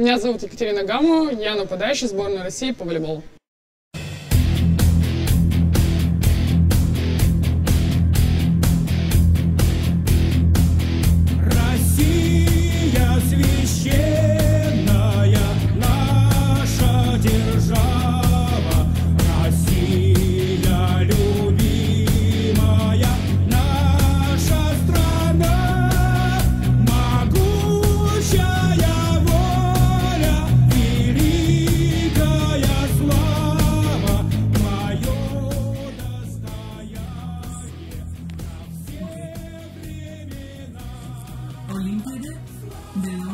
Меня зовут Екатерина Гамова, я нападающий сборной России по волейболу. Now